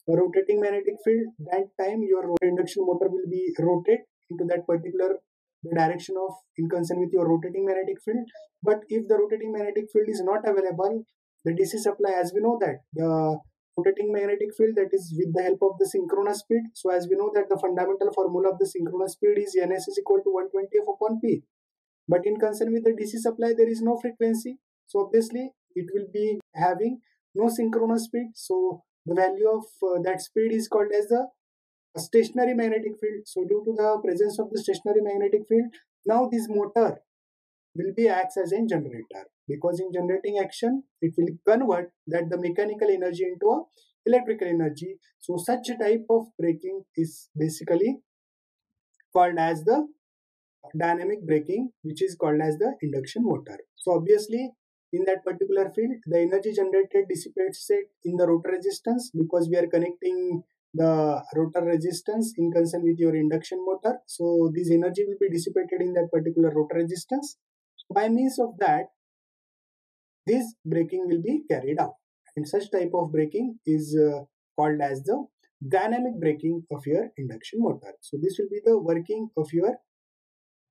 a rotating magnetic field that time your induction motor will be rotated into that particular direction of in concern with your rotating magnetic field but if the rotating magnetic field is not available the dc supply as we know that the rotating magnetic field that is with the help of the synchronous speed. So as we know that the fundamental formula of the synchronous speed is ns is equal to 120 f upon p. But in concern with the dc supply there is no frequency. So obviously it will be having no synchronous speed. So the value of uh, that speed is called as the stationary magnetic field. So due to the presence of the stationary magnetic field, now this motor will be acts as a generator because in generating action it will convert that the mechanical energy into a electrical energy. So such a type of braking is basically called as the dynamic braking which is called as the induction motor. So obviously in that particular field the energy generated dissipates it in the rotor resistance because we are connecting the rotor resistance in concern with your induction motor so this energy will be dissipated in that particular rotor resistance by means of that this braking will be carried out and such type of braking is uh, called as the dynamic braking of your induction motor so this will be the working of your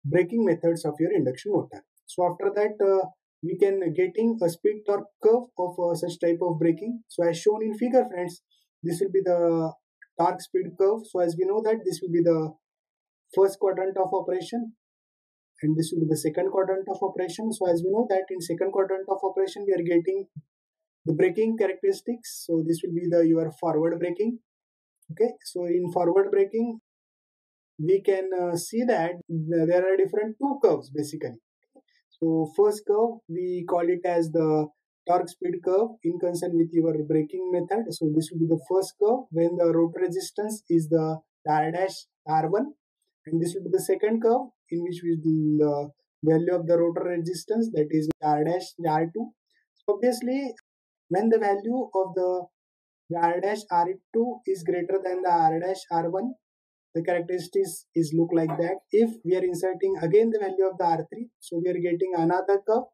braking methods of your induction motor so after that uh, we can getting a speed torque curve of uh, such type of braking. So as shown in figure friends, this will be the torque speed curve. So as we know that this will be the first quadrant of operation and this will be the second quadrant of operation. So as we know that in second quadrant of operation we are getting the braking characteristics. So this will be the your forward braking. Okay, so in forward braking we can uh, see that there are different two curves basically so first curve, we call it as the torque speed curve in concern with your braking method. So this will be the first curve when the rotor resistance is the R dash R1 and this will be the second curve in which we the value of the rotor resistance that is R dash R2. So obviously when the value of the R dash R2 is greater than the R dash R1 the characteristics is look like that. If we are inserting again the value of the r3 so we are getting another curve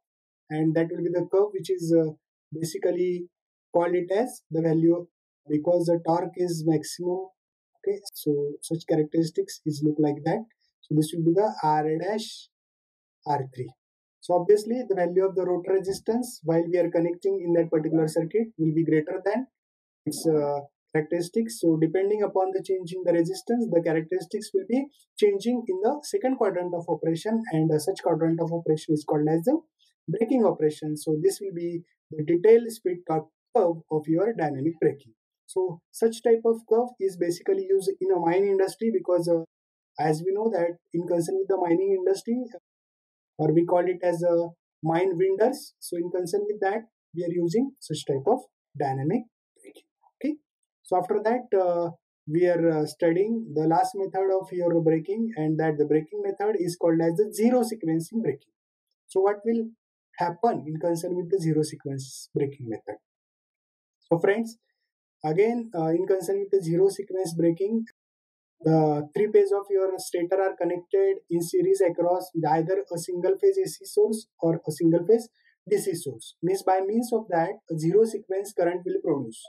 and that will be the curve which is uh, basically called it as the value because the torque is maximum okay? So such characteristics is look like that so this will be the r dash r3 so obviously the value of the rotor resistance while we are connecting in that particular circuit will be greater than its uh, characteristics. So depending upon the change in the resistance, the characteristics will be changing in the second quadrant of operation and uh, such quadrant of operation is called as the braking operation. So this will be the detailed speed curve of your dynamic braking. So such type of curve is basically used in a mine industry because uh, as we know that in concern with the mining industry or we call it as a mine winders. So in concern with that we are using such type of dynamic. Okay. so after that, uh, we are uh, studying the last method of your braking and that the braking method is called as the zero sequencing braking. So what will happen in concern with the zero sequence braking method? So friends, again uh, in concern with the zero sequence braking, the three phase of your stator are connected in series across either a single phase AC source or a single phase DC source. Means by means of that, a zero sequence current will produce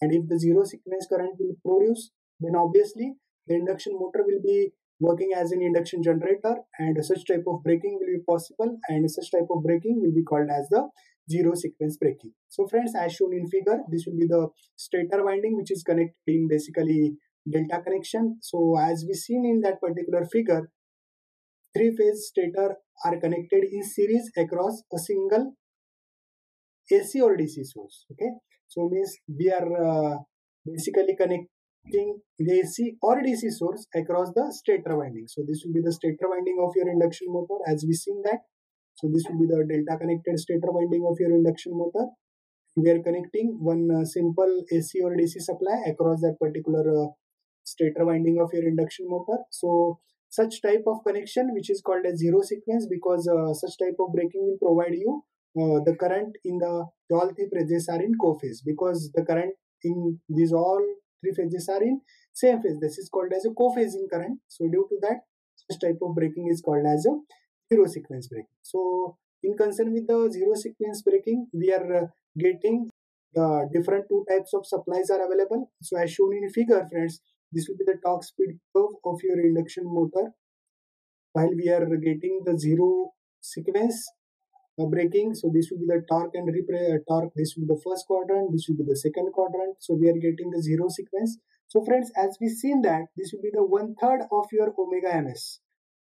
and if the zero sequence current will produce then obviously the induction motor will be working as an induction generator and such type of braking will be possible and such type of braking will be called as the zero sequence braking so friends as shown in figure this will be the stator winding which is connected in basically delta connection so as we seen in that particular figure three phase stator are connected in series across a single AC or DC source okay so means we are uh, basically connecting the AC or DC source across the stator winding. So this will be the stator winding of your induction motor as we seen that. So this will be the delta connected stator winding of your induction motor. We are connecting one uh, simple AC or DC supply across that particular uh, stator winding of your induction motor. So such type of connection which is called as zero sequence because uh, such type of braking will provide you uh, the current in the all three phases are in co-phase because the current in these all three phases are in same phase. This is called as a co-phasing current. So due to that, this type of braking is called as a zero sequence braking. So in concern with the zero sequence braking, we are uh, getting the different two types of supplies are available. So as shown in figure, friends, this will be the torque speed curve of your induction motor. While we are getting the zero sequence uh, braking, so this will be the torque and uh, torque. This will be the first quadrant. This will be the second quadrant. So we are getting the zero sequence. So friends, as we seen that this will be the one third of your omega ms.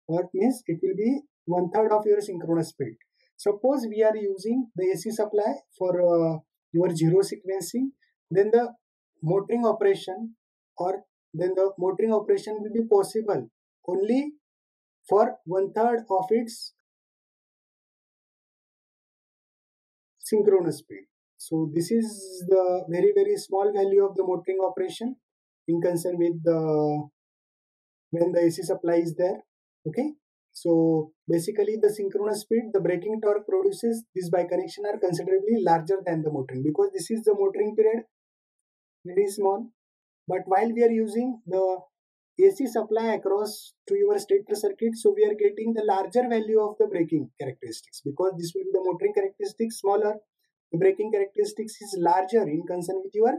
What means it will be one third of your synchronous speed. Suppose we are using the AC supply for uh, your zero sequencing, then the motoring operation or then the motoring operation will be possible only for one third of its synchronous speed. So this is the very very small value of the motoring operation in concern with the when the AC supply is there. Okay. So basically the synchronous speed, the braking torque produces this by connection are considerably larger than the motoring because this is the motoring period very small but while we are using the AC supply across to your stator circuit, so we are getting the larger value of the braking characteristics because this will be the motoring characteristics smaller, the braking characteristics is larger in concern with your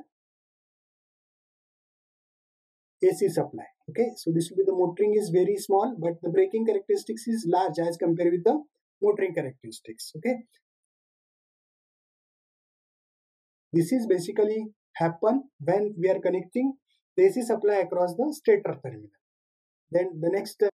AC supply. Okay, so this will be the motoring is very small, but the braking characteristics is large as compared with the motoring characteristics. Okay, this is basically happen when we are connecting the AC supply across the stator terminal. Then the next, uh,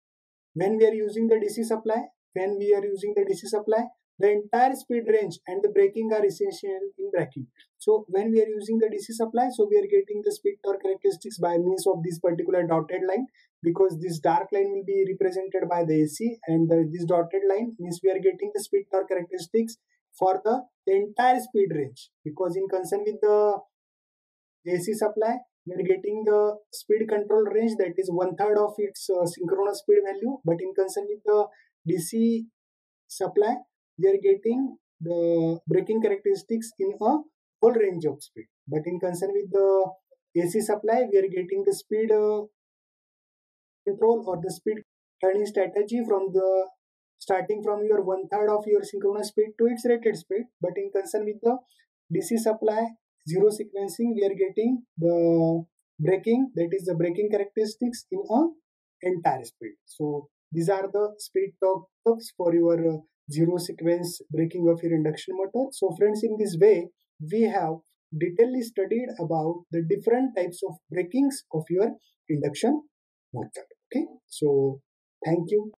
when we are using the DC supply, when we are using the DC supply, the entire speed range and the braking are essential in braking. So when we are using the DC supply, so we are getting the speed torque characteristics by means of this particular dotted line because this dark line will be represented by the AC and the, this dotted line means we are getting the speed torque characteristics for the, the entire speed range because in concern with the AC supply, we are getting the speed control range that is one third of its uh, synchronous speed value. But in concern with the DC supply, we are getting the braking characteristics in a whole range of speed. But in concern with the AC supply, we are getting the speed uh, control or the speed turning strategy from the starting from your one third of your synchronous speed to its rated speed. But in concern with the DC supply, zero sequencing we are getting the braking that is the braking characteristics in a entire speed. So these are the speed torques for your uh, zero sequence braking of your induction motor. So friends in this way we have detailedly studied about the different types of brakings of your induction motor. Okay? So thank you